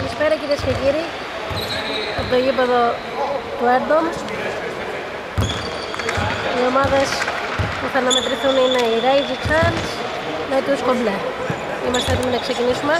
Καλησπέρα κυρίες και κύριοι από το γήπεδο του Έντομ. Οι ομάδες που θα αναμετρηθούν είναι οι Rising Suns με τους Κομπλέ. Είμαστε έτοιμοι να ξεκινήσουμε.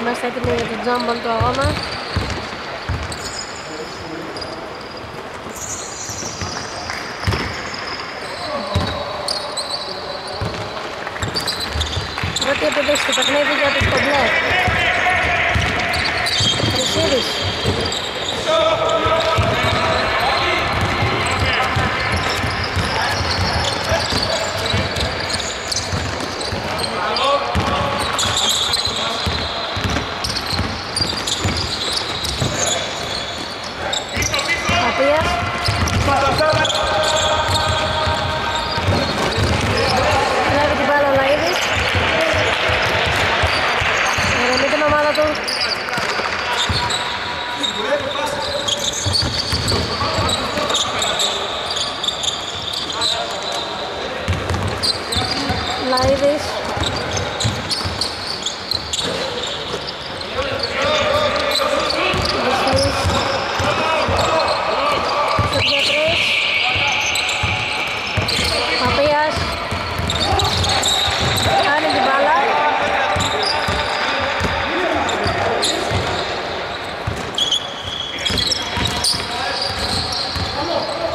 Είμαστε έτοιμοι για το τζάμπολ του αγώνα. Πρώτη επίδοση στο παιχνίδι για τους κομπλέ. Χρυσίδης. Ματίας. Βλέπει την μπάλα ο Λαΐδης. Ηρεμεί την ομάδα του. Λαΐδης. Βυσσής. Στους για τρεις. Παπίας. Κάνει την μπάλα.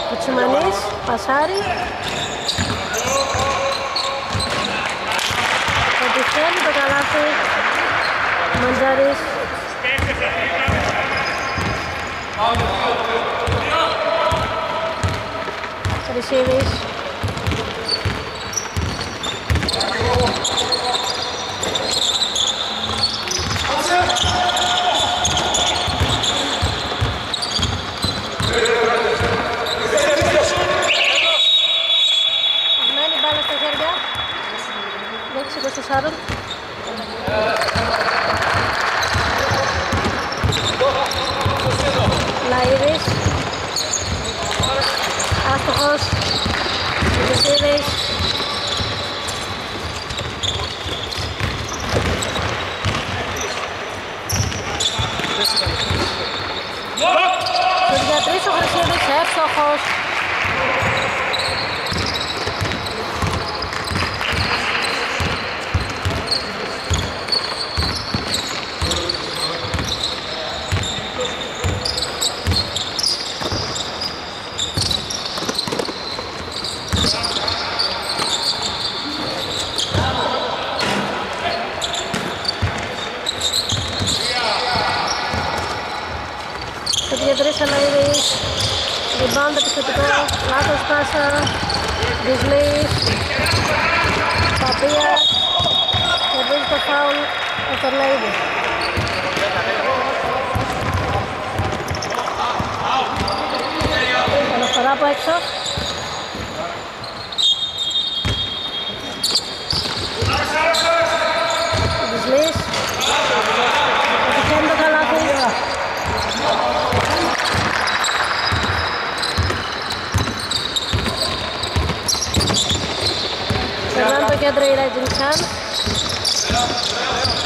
Κουτσουμανής, πασάρι. Πετυχαίνει το καλάθι. Μαντζάρης. Χρυσίδης. Αγμένη μπάλα στα χέρια. 6-24. Λαΐδης. Άστοχος. Χρυσίδης. Στους για τρεις ο Χρυσίδης εύστοχος. Στους για τρεις Αλαίδης. Rebound επιθετικό. Λάθος πάσα. Δυσλής. Παπίας. Κερδίζει το φάουλ ο Τερλαίδης. Αναφορά από έξω. Δυσλής. Επιτυχαίνει το καλάθι. Περνάνε το κέντρο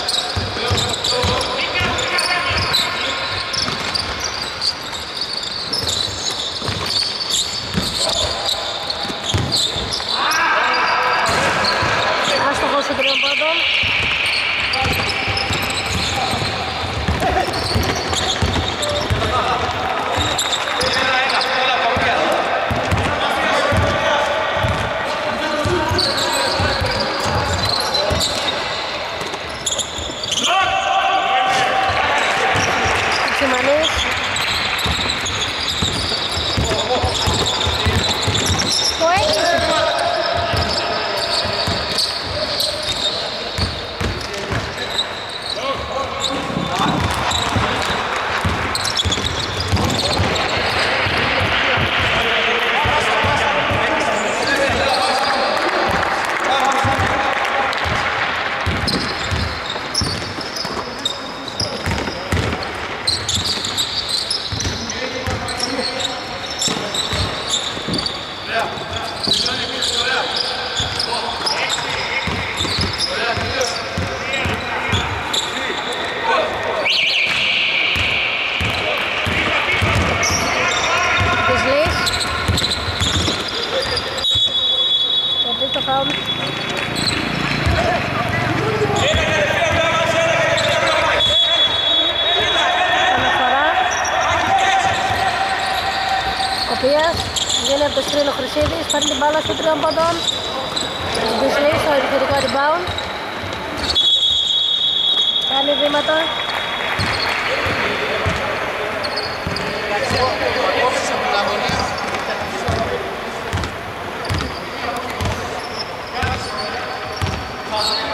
Κάνει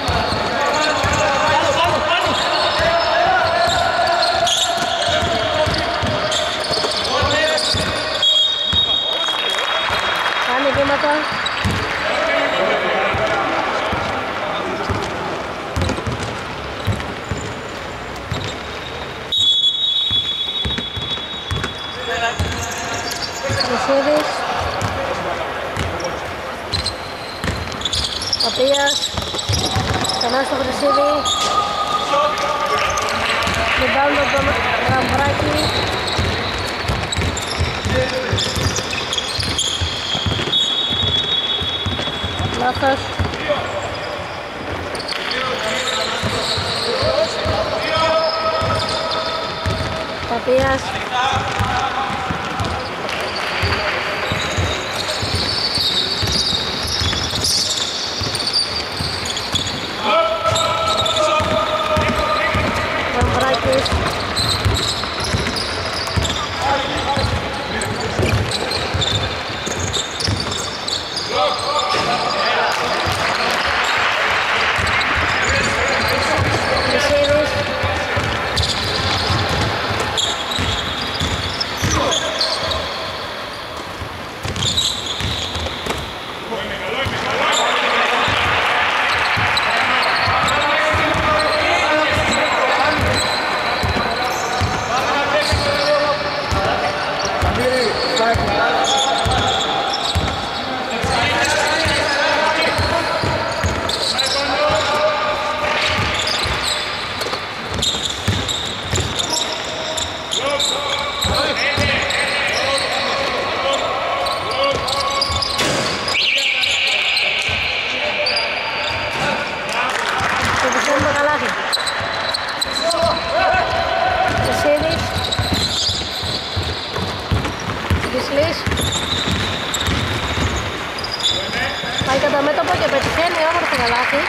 μέτωπο και πετυχαίνει όμορφο καλάθι.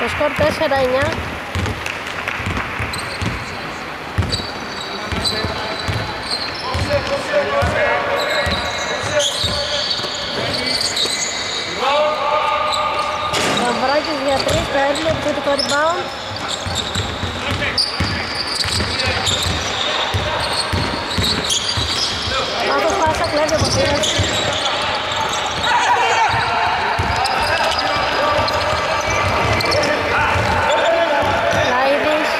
Το σκορ 4-9. Βαμβράκης για τρεις, παίρνει επιθετικό rebound. Λάθος πάσα, κλέβει από πήρας. Λάιδης.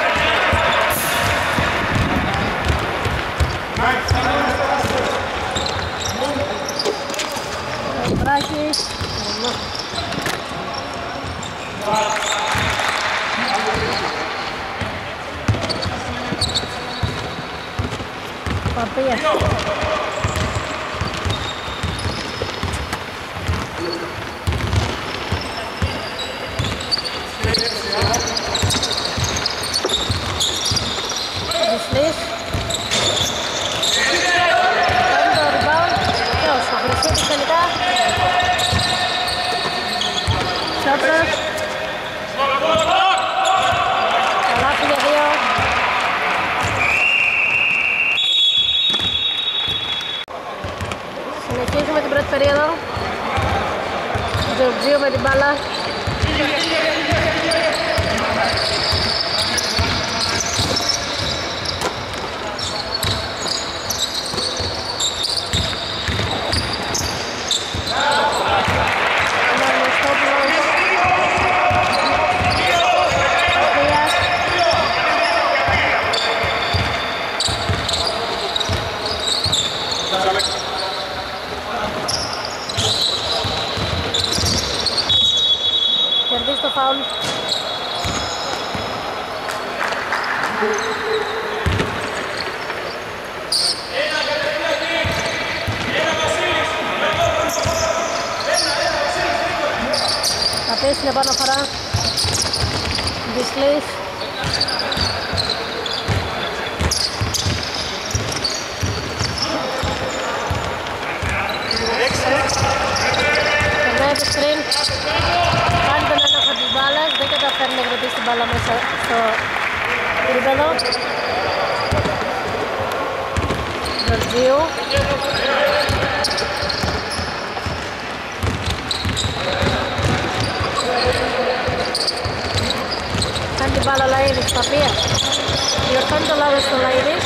Βαμβράκης. Παπίας. Βυσλής. Παίρνει το rebound. Ποιος, ο Χρυσίδης τελικά. Σόπρος. Καλάθι για δύο. Συνεχίζουμε την πρώτη περίοδο. Τζορτζίου φάουλ. Θα πέσει την επάνω φορά. Δυσκλής. Περνάει το screen. balama sa, sa de Gardeo. Kandi bala lairis, papiya. Your kanto lawas na lairis.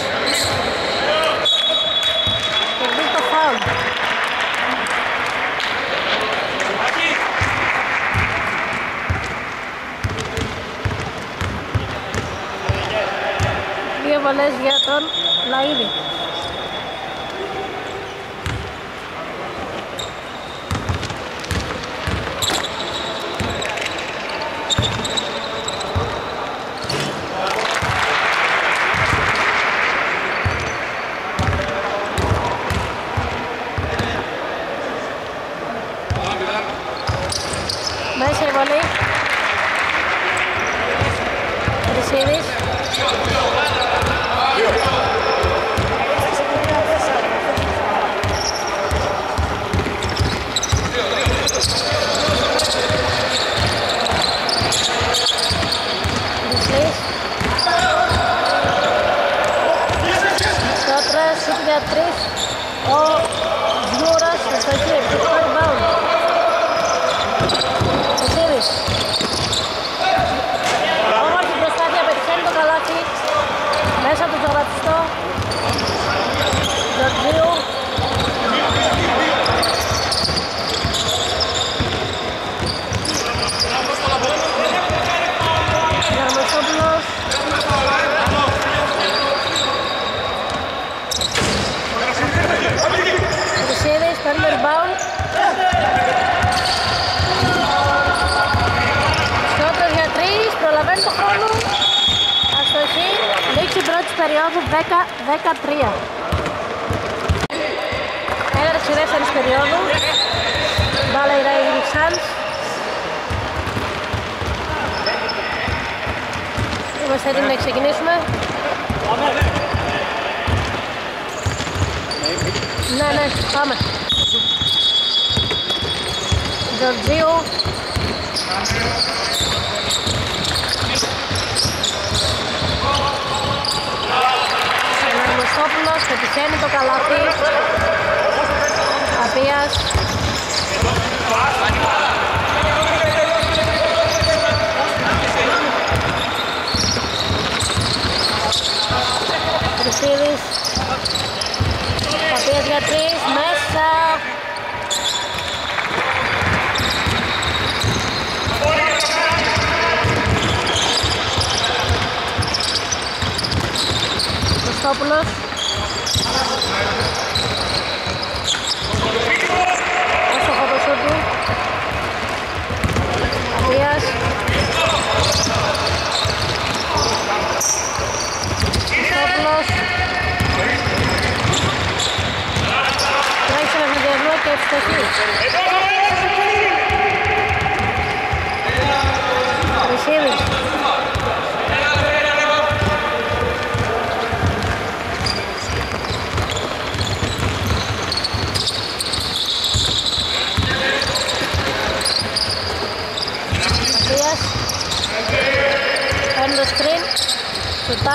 College गया तो लाई भी।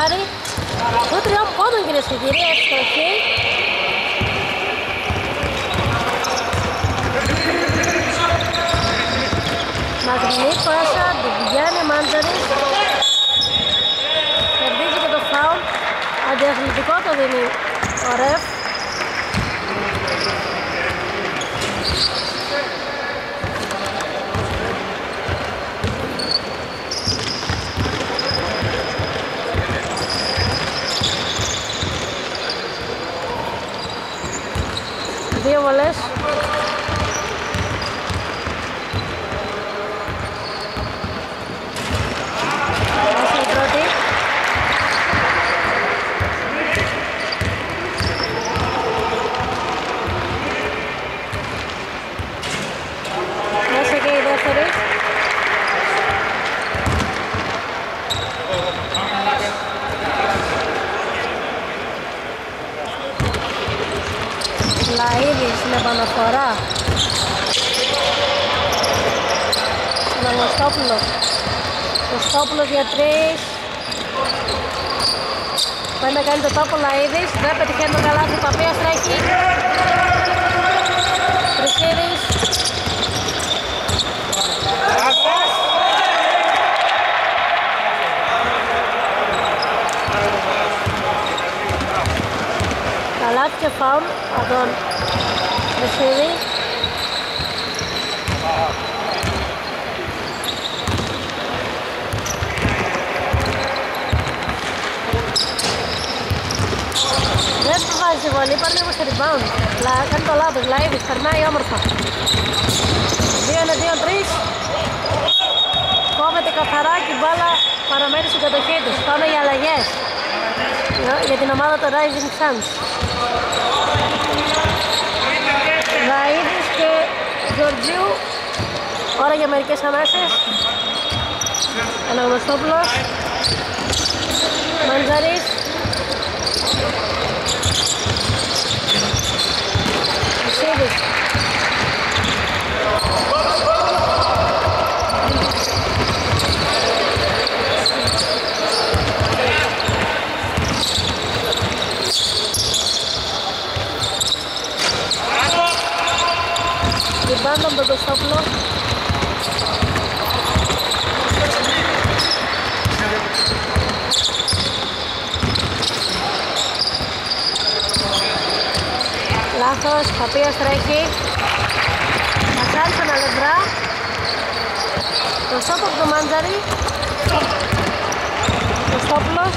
Μακάρι. Ο τριών πόντων κυρίες και κύριοι, ευστοχή. Μαγνή πάσα, βγαίνει Μάντζαρη. Κερδίζει και το φάουλ. Αντιαθλητικό το δίνει ο दिए बोले για τρεις. Πάει να κάνει το τόπο Λαΐδης. Δεν πετυχαίνει το καλάθι. Παπίας τρέχει. Χρυσίδης. Καλάθι και φάουλ από τον Χρυσίδη. Δεν του βάζει τη βολή, πάνε λίγο στο rebound. Αλλά κάνει το λάθος, Λαΐδης, περνάει όμορφα. 2 είναι 2 3. Κόβεται καθαρά και η μπάλα παραμένει στην κατοχή τους. Πάμε για αλλαγές. Για την ομάδα των Rising Suns. Λαΐδης και Γεωργίου. Ώρα για μερικές ανάσες. Αναγνωστόπουλος. Μαντζαρής. Rebound από τον Κωστόπουλο. Λάθος, Παπίας τρέχει. Μασάρι στον αλευρά. Το στόπο από το Μάντζαρη. Κωστόπουλος.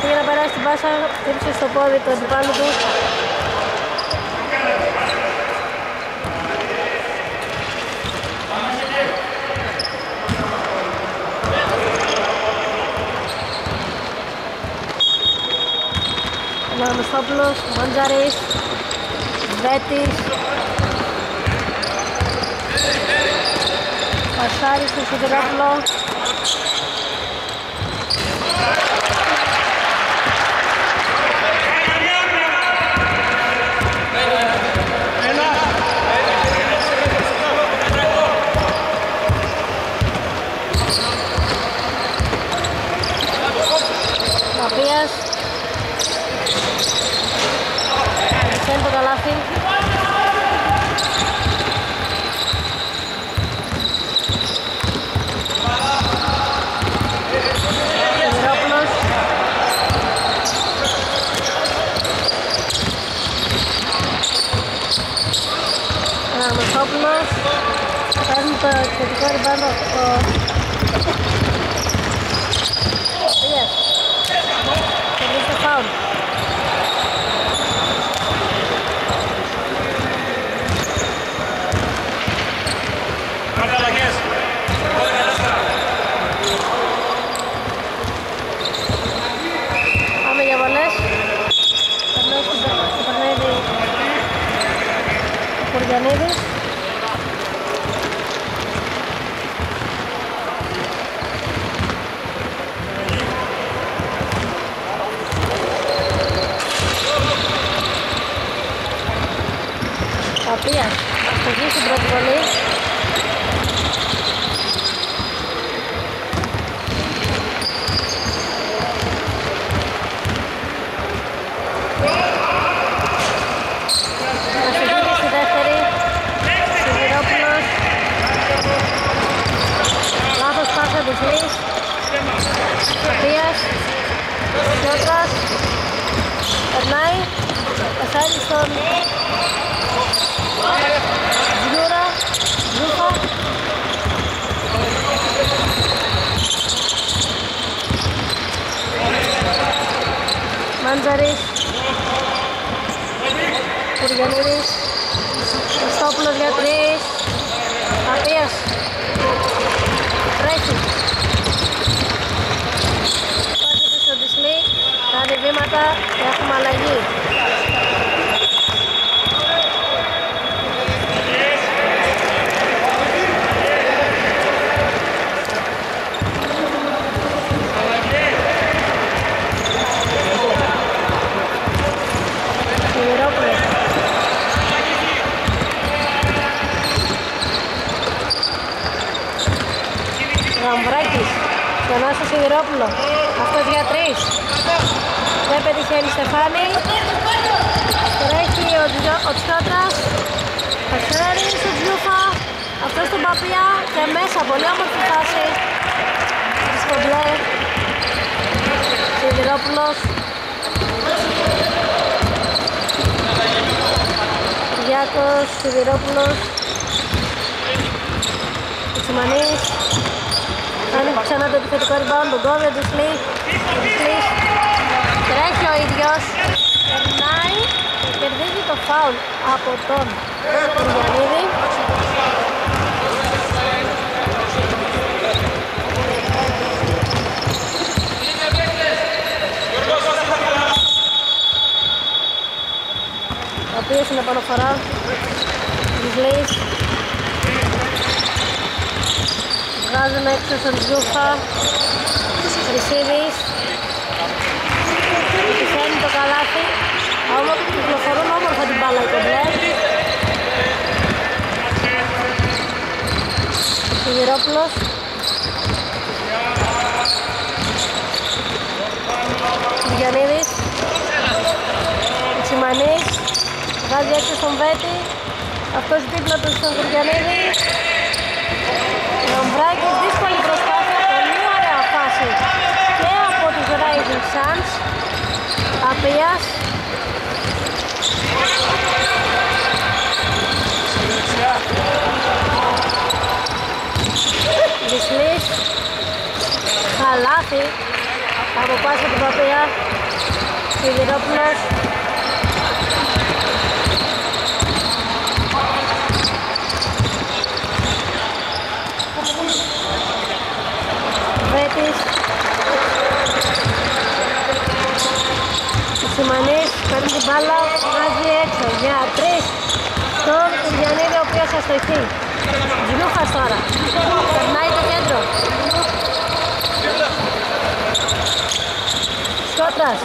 Πήγε να περάσει την πάσα, χτύπησε στο πόδι του αντιπάλου του. Αναγνωστόπουλος, Μαντζαρής, Βέτης, Πασάρης στο Σιδηρόπουλο, Παπίας, Σένει το καλάθι. Σιδηρόπουλος. Αναγνωστόπουλος. Παίρνει το εκθετικό ριμπάντο από το... Παπίας. Κερδίζει το φάουλ. Πάμε για βολές. Περνάει στην στο παιχνίδι ο Κουριανίδης. Παπίας. Θα βγει στην πρώτη βολή. Καθηγητή στη δεύτερη. Σιδηρόπουλος. Λάθος πάσα της Λύς. Σοφίας. Πιότρας. Περνάει. Πασάρει στον Γιούρα. Ζούφα. Μάντζαρης. Κουριανίδης. Χριστόπουλος για τρεις. Απίας. Τρέχει. Πάση πίσω της Λί. Κάνει βήματα και έχουμε αλλαγή. Γαμβράκης. Ξανά στο Σιδηρόπουλο. Αυτός για τρεις. Δεν πετυχαίνει Στεφάνη. Τρέχει ο, Τζο- ο Τσιώτρας. Πασέρι στο Τζιούφα. Αυτός στον Παπία και μέσα. Πολύ όμορφη φάση. Στο μπλε. Σιδηρόπουλος. Κυριάκος, Σιδηρόπουλος. Κουτσιμανής. Κάνει ξανά το επιθετικό rebound, τον κόβει ο Ντουσλής. Ντουσλής. Τρέχει ο ίδιος. Περνάει και κερδίζει το φάουλ από τον Κυριανίδη. ο οποίος είναι επαναφορά της Λύης βγάζουν έξω στον Τζούφα. Χρυσίδης. Επιθαίνει το καλάθι. Όμως κυκλοφορούν όμορφα την μπάλα οι κομπλές. Σιδηρόπουλος. Γιαννίδης. Τσιμανής. Βάζει έξω στον Βέτη. Αυτός δίπλα του στον Κουριανίδη Λομπράκης δύσκολη προσπάθεια Πολύ ωραία φάση Και από τους Rising Suns Απίας Δυσλής Χαλάθη Από πάσα του Παπία Σιδηρόπουλος Βέτης Σιμανής παίρνει την μπάλα, βγάζει έξω για τρεις τον Κυριανίδη ο οποίος θα στοηθεί Τζιλούχας τώρα, περνάει το κέντρο. Σκότρας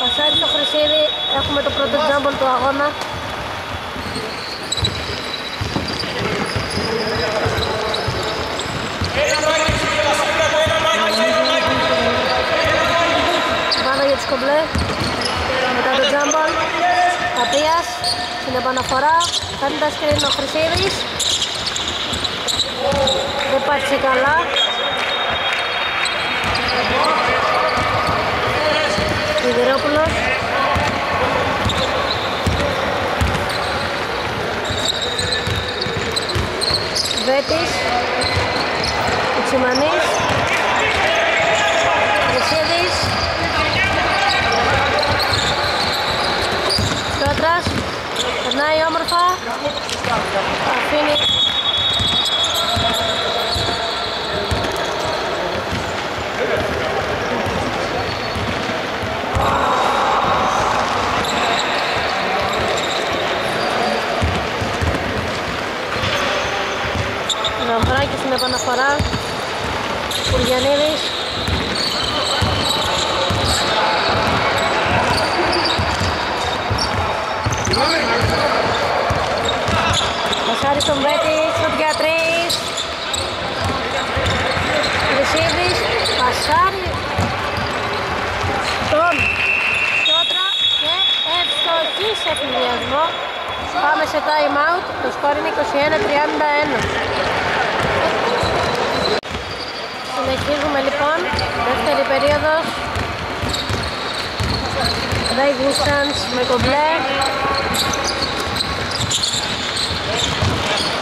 Πασάρι στο Χρυσίδη, έχουμε το πρώτο τζάμπολ του αγώνα. Πάνω για τις κομπλέ. Μετά το τζάμπολ. Απίας. Στην επαναφορά. Κάνει τα σκριν ο Χρυσίδης. Δεν πάτησε καλά. Σιδηρόπουλος. Βέτης. Κουτσιμανής Χρυσίδης Σκότρας Περνάει όμορφα Αφήνει Γαμβράκης στην επαναφορά Κουριανίδης Μασάρι στον Βέτη, στο για τρεις. Ρεσίδης, Μασάρι στον Στότρα και ευστοχής σε φιλιασμό. Πάμε σε time out, το σκορ είναι 21-31. Συνεχίζουμε λοιπόν, δεύτερη περίοδος. Rising Suns με κομπλέ.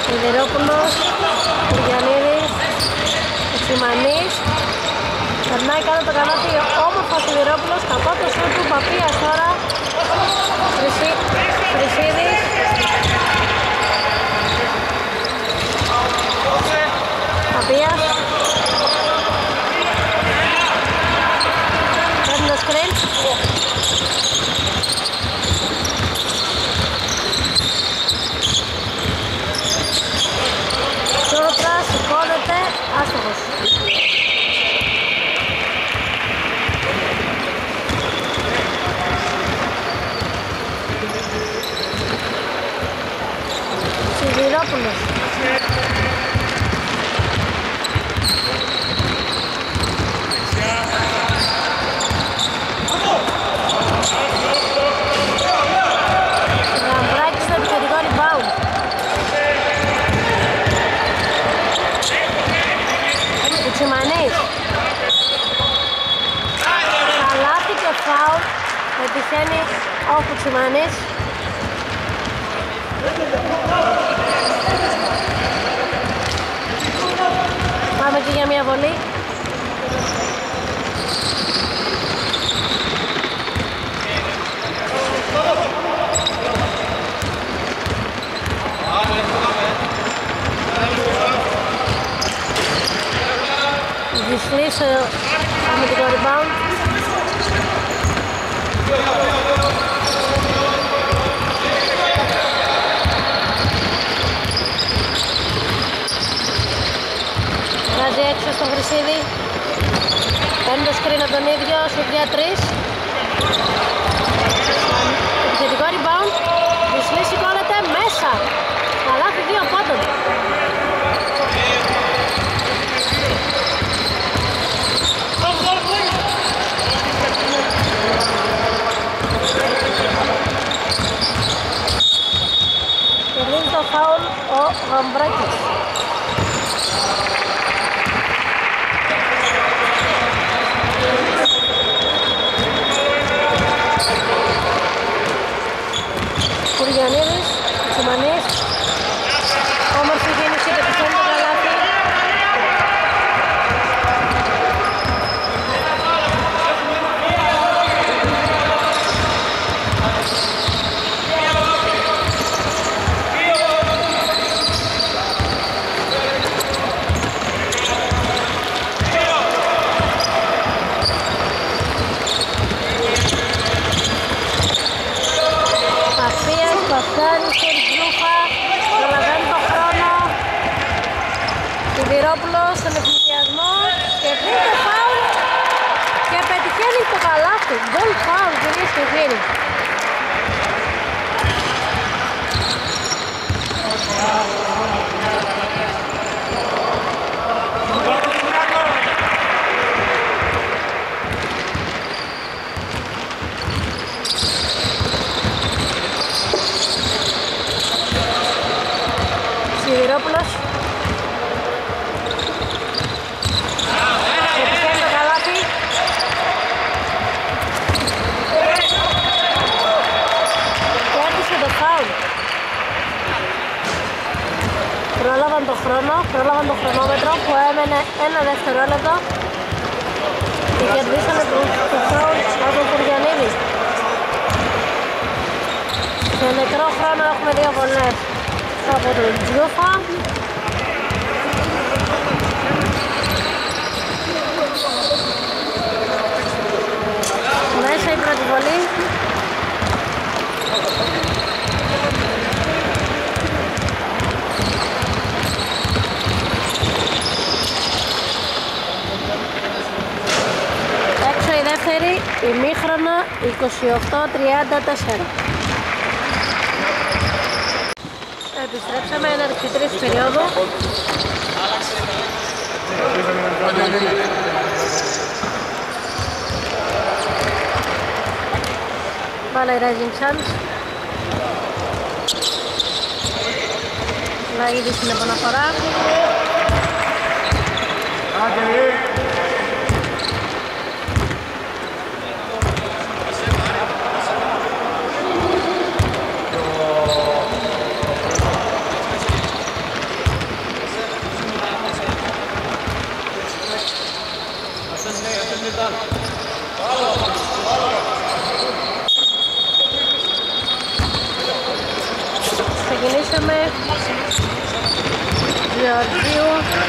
Σιδηρόπουλος, Κυριανίδης, Τσιμανής. Περνάει κάτω το κανάτι όμορφα Σιδηρόπουλος, κακό το σουτ του Παπίας τώρα. Χρυσί- Χρυσίδης. Παπίας. Παίρνει το screen. Gracias. Σιδηρόπουλος. πετυχαίνει ο Κουτσιμανής. Πάμε και για μια βολή. Δυσλής με το rebound. Βγάζει έξω στο Χρυσίδη. Παίρνει το σκριν από τον ίδιο, στο 3. Επιθετικό rebound. Βυσλή σηκώνεται μέσα. Καλάθι δύο πόντων. το φάουλ ο Γαμπράκης. Κουριανίδης, Τσιμανής, όμορφη κίνηση και πηγαίνει το καλάθι. Παπίας, Παπτάρης, Τερζούφα, προλαβαίνει το χρόνο. Σιδηρόπουλος στον εθνικιασμό και βρήκε φάουλ και πετυχαίνει το καλάθι. Γκολ φάουλ κυρίες και κύριοι. Σιδηρόπουλος. Επιτυχαίνει το καλάθι. Κέρδισε το φάουλ. Πρόλαβαν το χρόνο, πρόλαβαν το χρονόμετρο που έμενε ένα δευτερόλεπτο και κερδίσανε το, το φάουλ από τον Κουριανίδη. Σε νεκρό χρόνο έχουμε δύο βολές από τον Τζιούφα. Μέσα η πρώτη βολή. Έξω η δεύτερη, ημίχρονο 28-34. Επιστρέψαμε έναρξη τρεις περίοδου. Μπάλα η Rising Suns. Λαΐδη στην επαναφορά. Ξεκινήσαμε. Γεωργίου. Γεωργίου.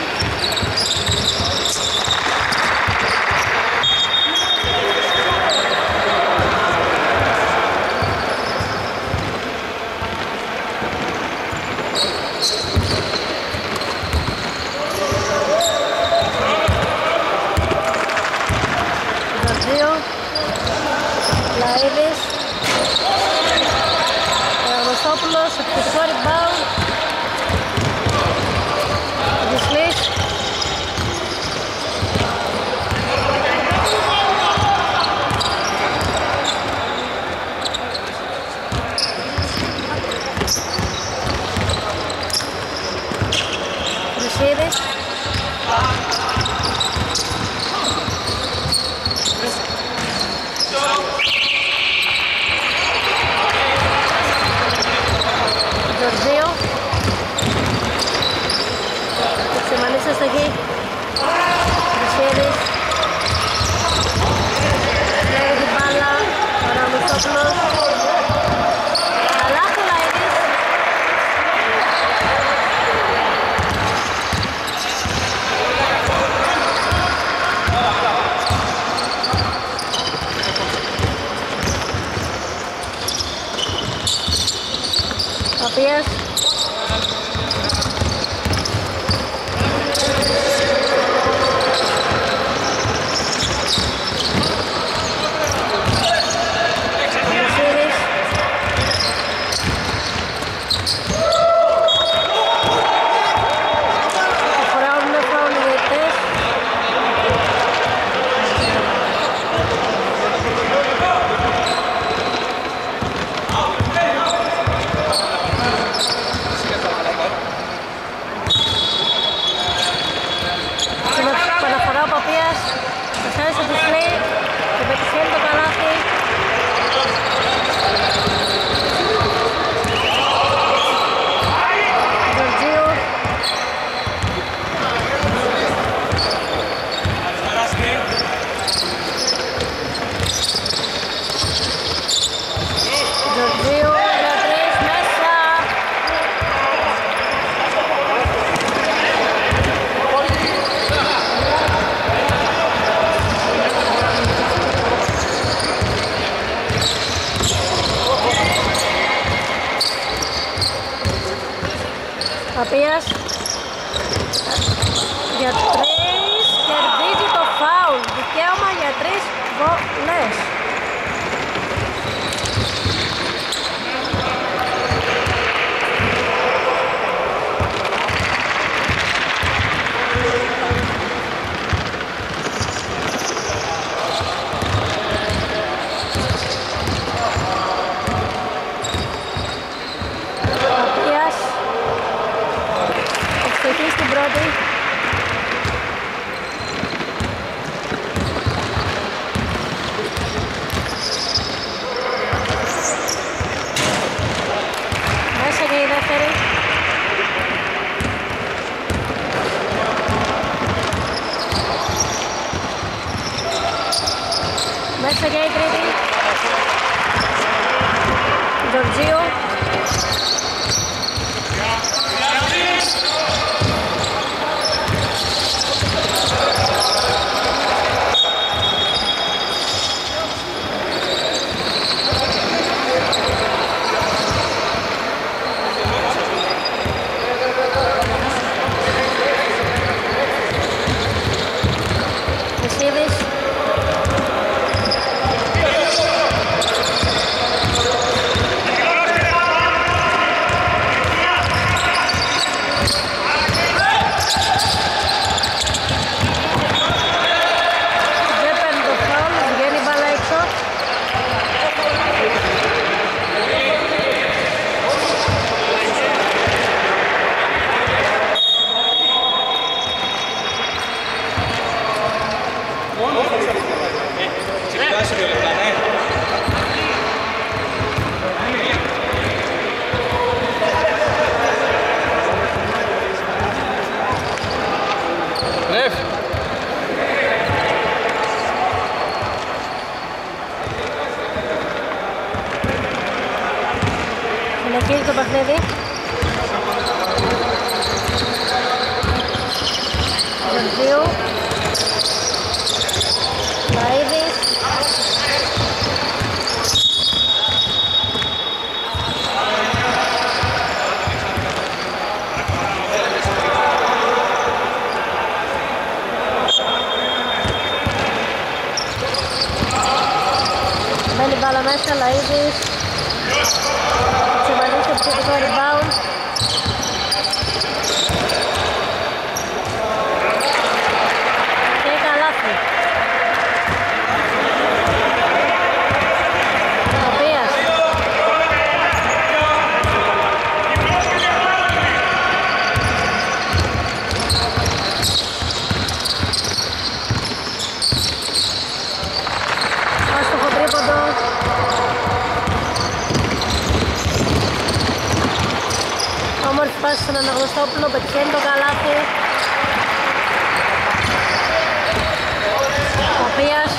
Brasil. Davis. Dale bala a Davis. τον Αναγνωστόπουλο, πετυχαίνει το καλάθι. Κοπίας.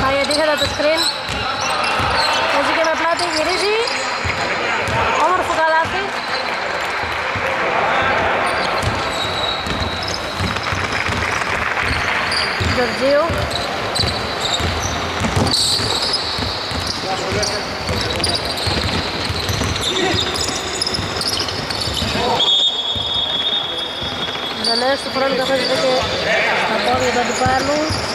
Πάει αντίθετα το σκριν. Παίζει και με πλάτη, γυρίζει. Όμορφο καλάθι. Δανέας του χρόνου καθόταν και στα πόδια του αντιπάλου.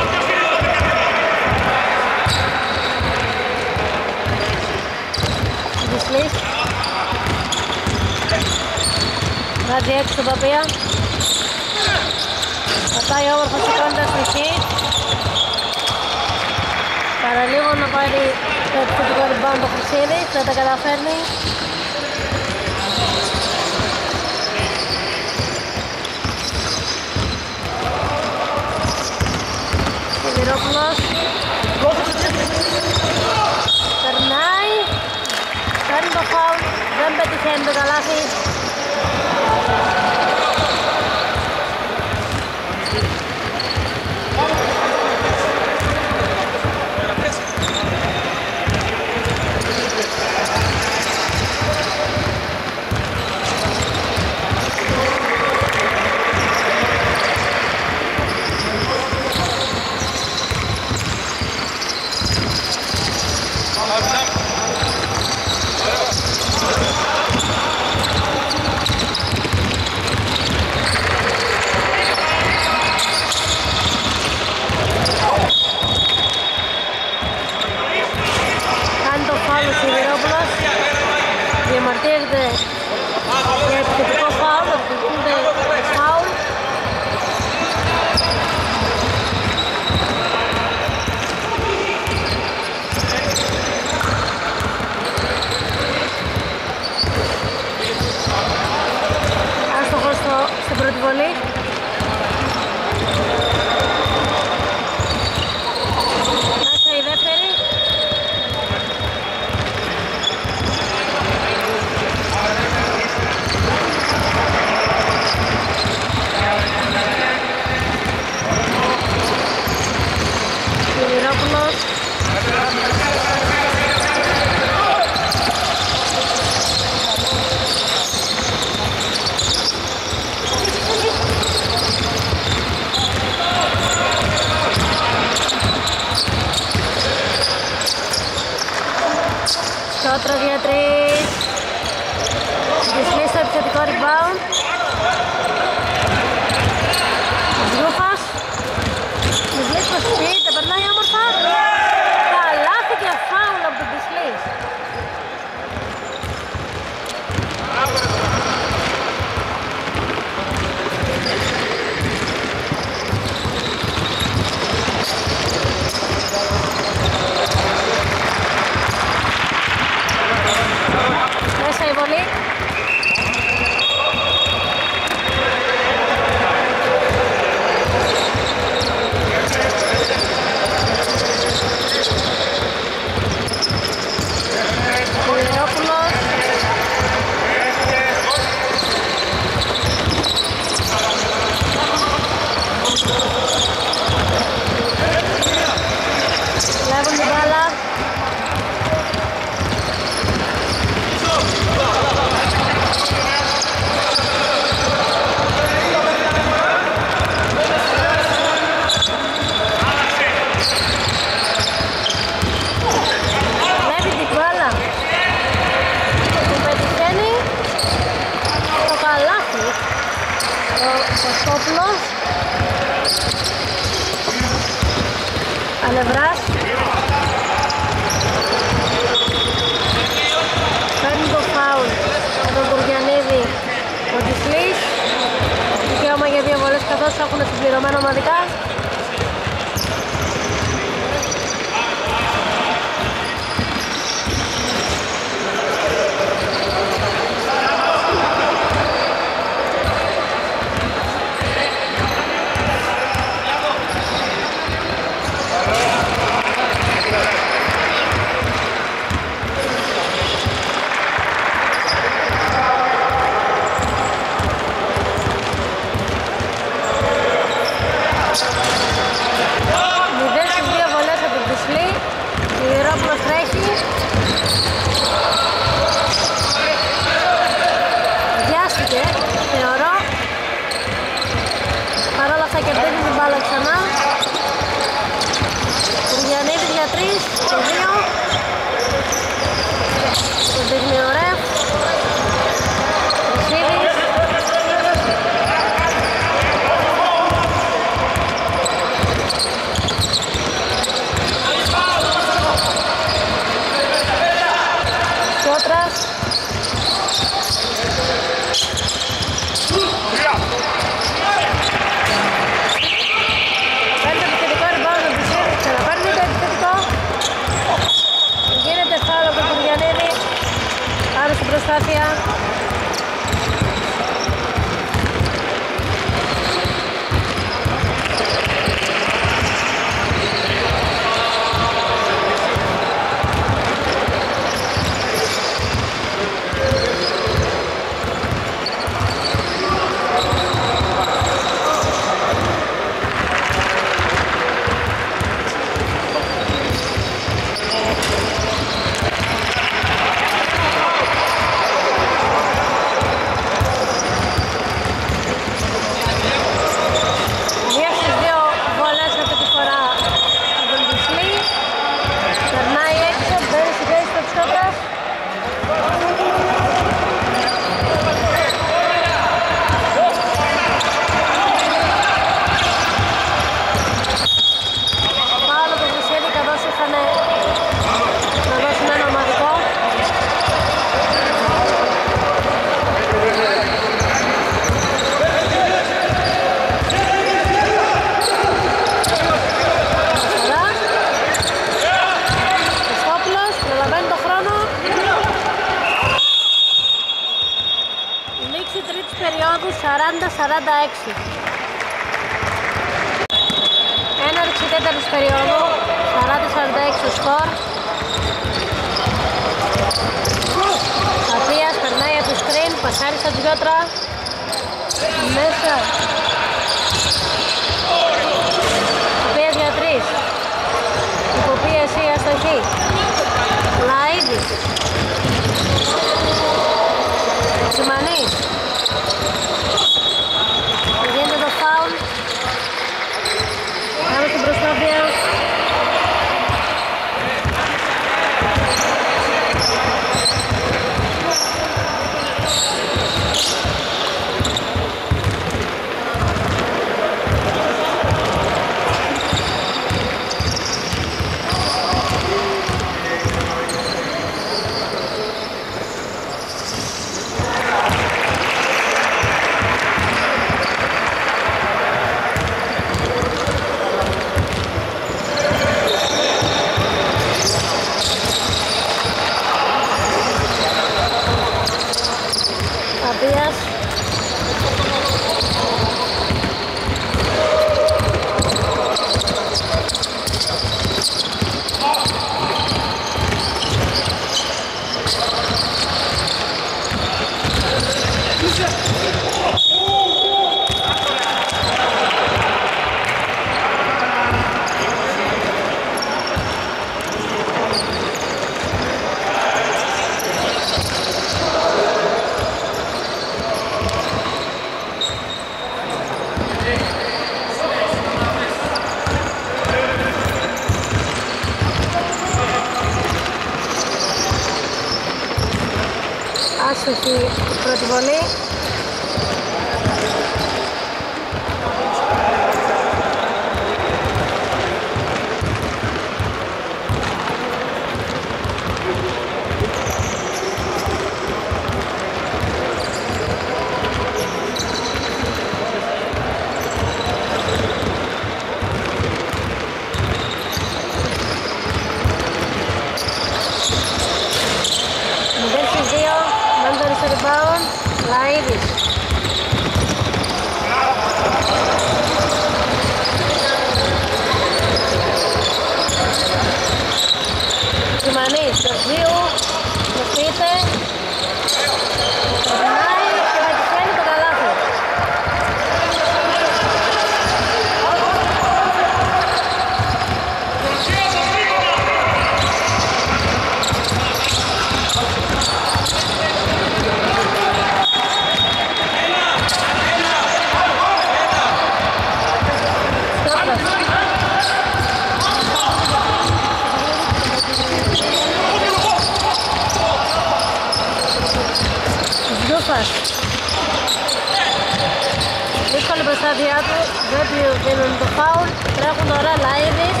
Paulo, Dragon Dora Lives.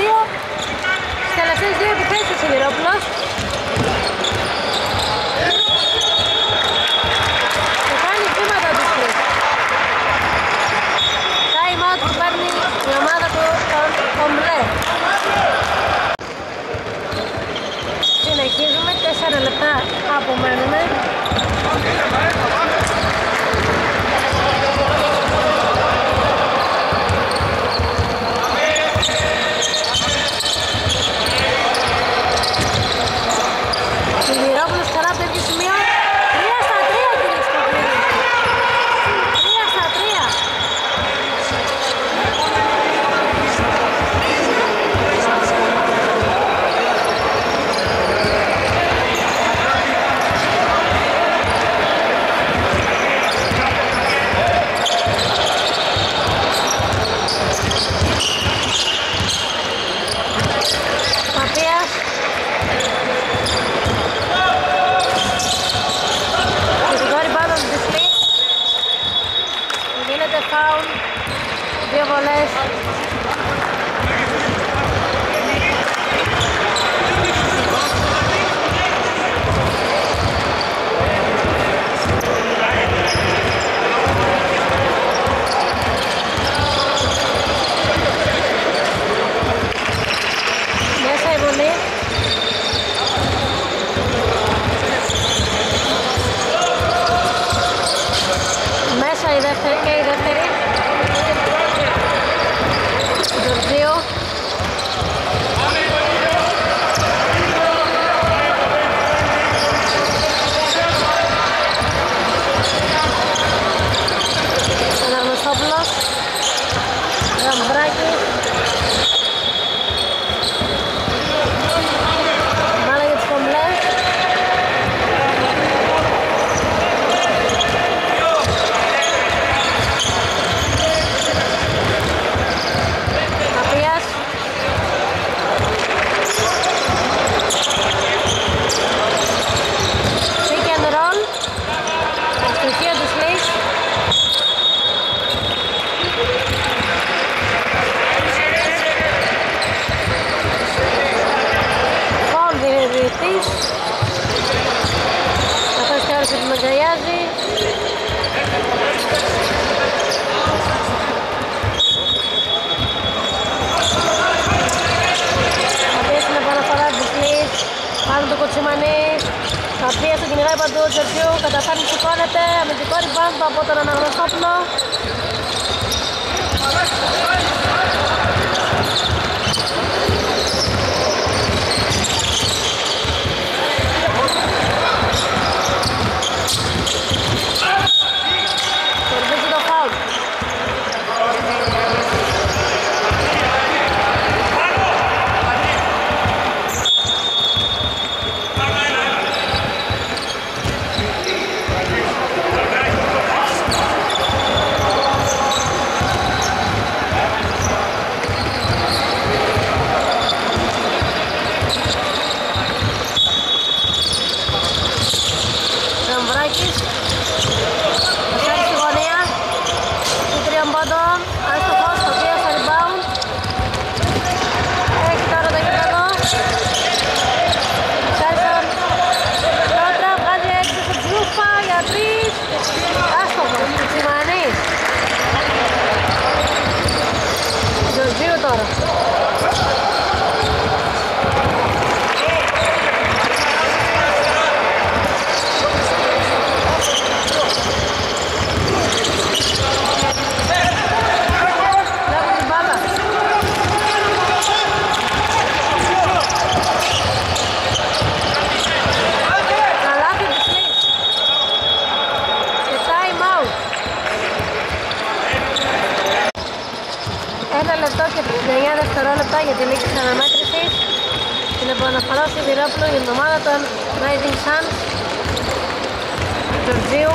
δύο, στις τελευταίες δύο επιθέσεις ο Σιδηρόπουλος. Και κάνει βήματα τους σπίτ. Time out η ομάδα του Ομπλέ. Συνεχίζουμε, 4 λεπτά απομένουμε. τιμή και στην αναμέτρησης. Την επαναφορά στη για η εβδομάδα των Rising Suns Τζορτζίου